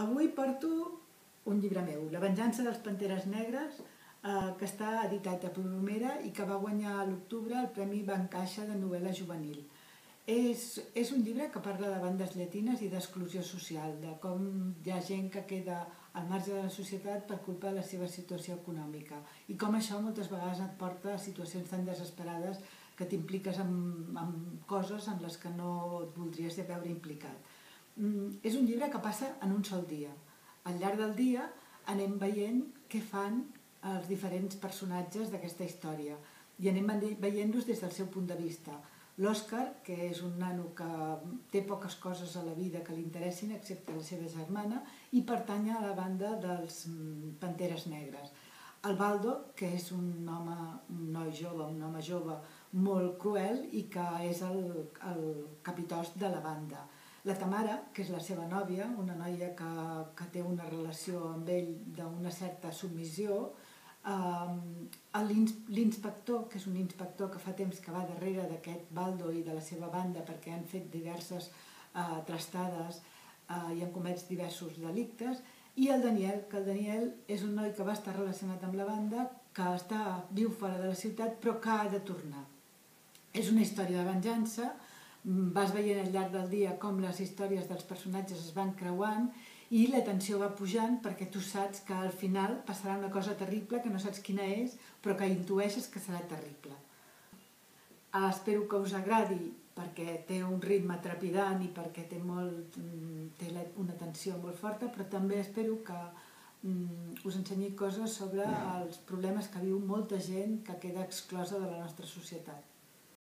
Avui porto un llibre meu, La venjança dels Panteres Negres, eh, que està editat a Plomera i que va guanyar a l'octubre el Premi Bancaixa de novel·la juvenil. És, és un llibre que parla de bandes llatines i d'exclusió social, de com hi ha gent que queda al marge de la societat per culpa de la seva situació econòmica i com això moltes vegades et porta a situacions tan desesperades que t'impliques en, en coses en les que no et voldries veure implicat. Mm, és un llibre que passa en un sol dia. Al llarg del dia anem veient què fan els diferents personatges d'aquesta història i anem veient-los des del seu punt de vista. L'Òscar, que és un nano que té poques coses a la vida que li interessin, excepte la seva germana, i pertany a la banda dels mm, Panteres Negres. El Baldo, que és un home, un noi jove, un home jove molt cruel i que és el, el capitost de la banda. La Tamara, que és la seva nòvia, una noia que, que té una relació amb ell d'una certa submissió, eh, l'inspector, que és un inspector que fa temps que va darrere d'aquest Baldo i de la seva banda perquè han fet diverses eh, trastades eh, i han comès diversos delictes, i el Daniel, que el Daniel és un noi que va estar relacionat amb la banda, que està, viu fora de la ciutat però que ha de tornar. És una història de venjança, vas veient al llarg del dia com les històries dels personatges es van creuant i la tensió va pujant perquè tu saps que al final passarà una cosa terrible que no saps quina és però que intueixes que serà terrible. Ah, espero que us agradi perquè té un ritme trepidant i perquè té, molt, mm, té una tensió molt forta, però també espero que mm, us ensenyi coses sobre els problemes que viu molta gent que queda exclosa de la nostra societat.